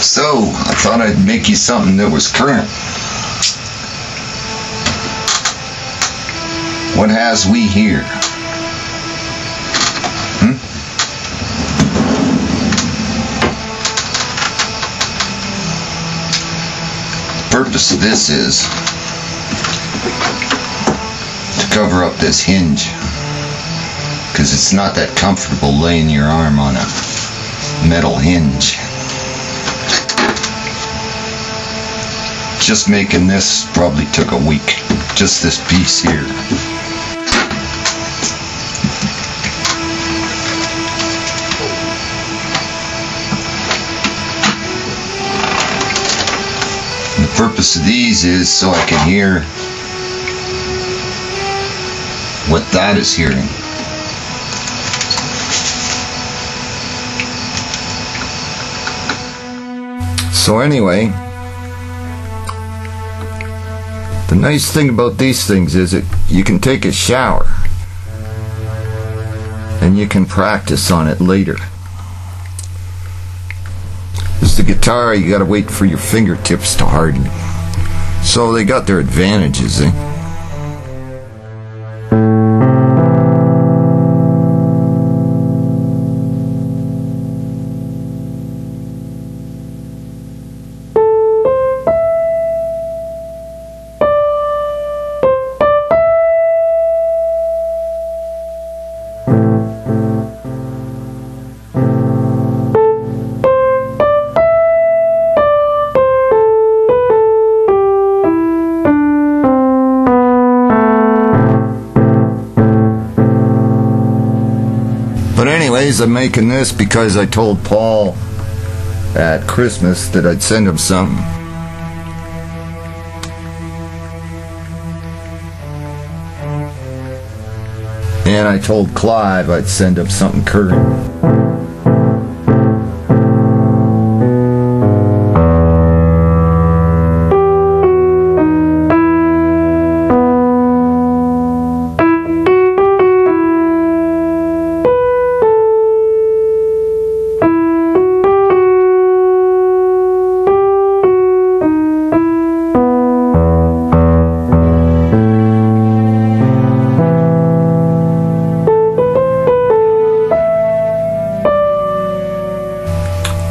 So, I thought I'd make you something that was current. What has we here? Hmm? Purpose of this is to cover up this hinge because it's not that comfortable laying your arm on a metal hinge. Just making this probably took a week. Just this piece here. The purpose of these is so I can hear what that is hearing. So anyway, the nice thing about these things is that you can take a shower and you can practice on it later. It's the guitar, you gotta wait for your fingertips to harden. So they got their advantages, eh? But anyways, I'm making this because I told Paul at Christmas that I'd send him something. And I told Clive I'd send him something current.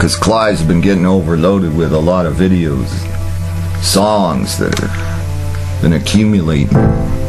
Because Clive's been getting overloaded with a lot of videos, songs that are been accumulating.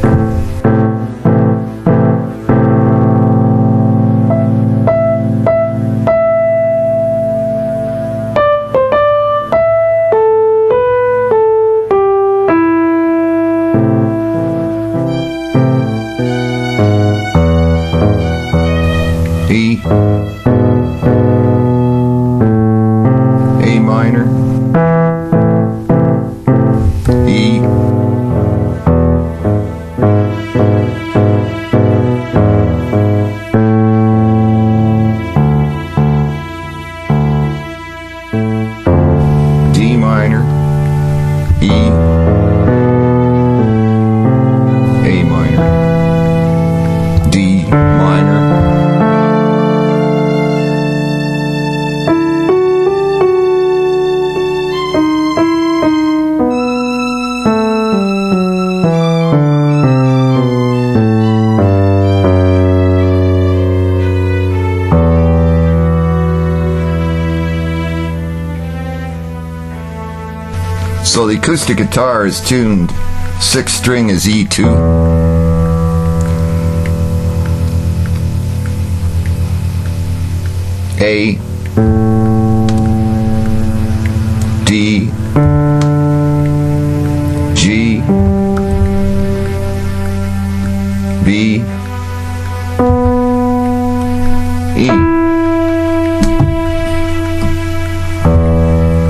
Minor, the acoustic guitar is tuned six string is E2. A D G B E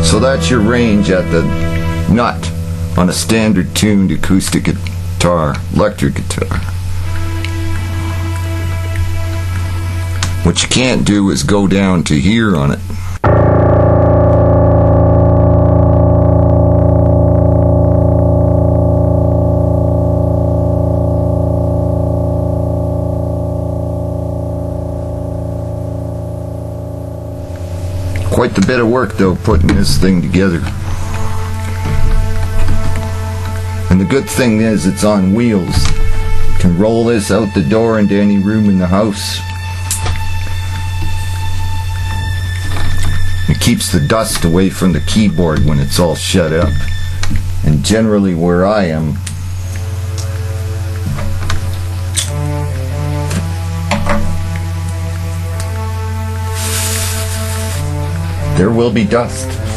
So that's your range at the nut on a standard tuned acoustic guitar, electric guitar. What you can't do is go down to here on it. Quite the bit of work though putting this thing together. And the good thing is it's on wheels. Can roll this out the door into any room in the house. It keeps the dust away from the keyboard when it's all shut up. And generally where I am, there will be dust.